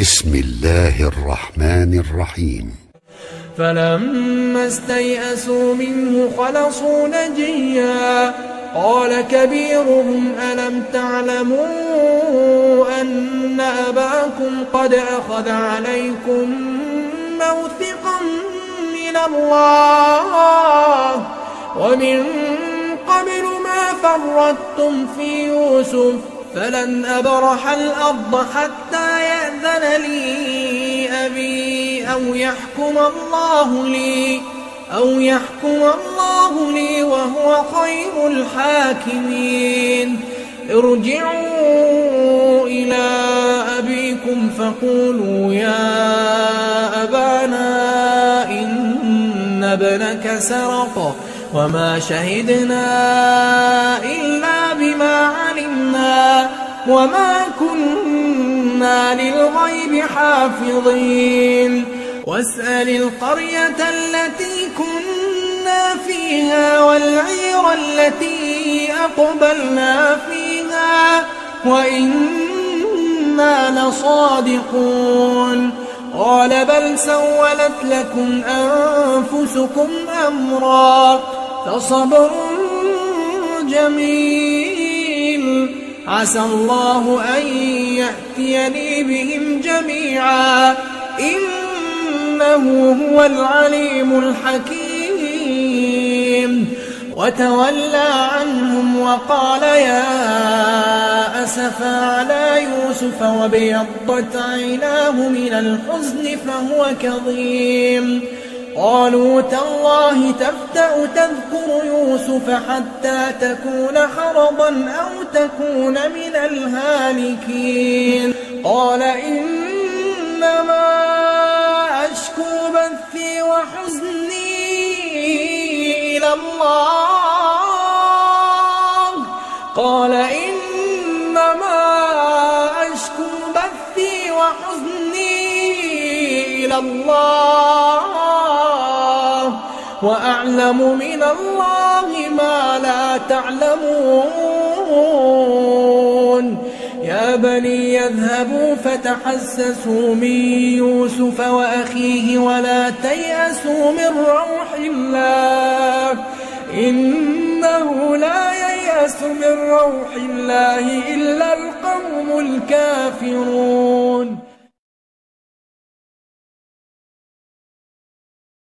بسم الله الرحمن الرحيم. فلما استيئسوا منه خلصوا نجيا. قال كبيرهم ألم تعلموا أن أباكم قد أخذ عليكم موثقا من الله؟ ومن قبل ما فرطتم في يوسف فلن أبرح الأرض حتى يأذن لي أبي أو يحكم الله لي أو يحكم الله لي وهو خير الحاكمين. ارجعوا إلى أبيكم فقولوا يا أبانا إن ابنك سرق وما شهدنا إلا وما كنا للغيب حافظين. واسأل القرية التي كنا فيها والعير التي أقبلنا فيها وإنا لصادقون. قال بل سولت لكم أنفسكم أمرا فصبر جميل. عسى الله أن يأتيني بهم جميعا. إنه هو العليم الحكيم. وتولى عنهم وقال يا أسفا على يوسف وبيضت عيناه من الحزن فهو كظيم. قالوا تالله تفتأ تذكر يوسف حتى تكون حرضا أو تكون من الهالكين. قال إنما أشكو بثي وحزني إلى الله. قال إنما أشكو بثي وحزني إلى الله. وأعلم من الله ما لا تعلمون. يا بني يذهبوا فتحسسوا من يوسف وأخيه ولا تيأسوا من روح الله. إنه لا ييأس من روح الله إلا القوم الكافرون.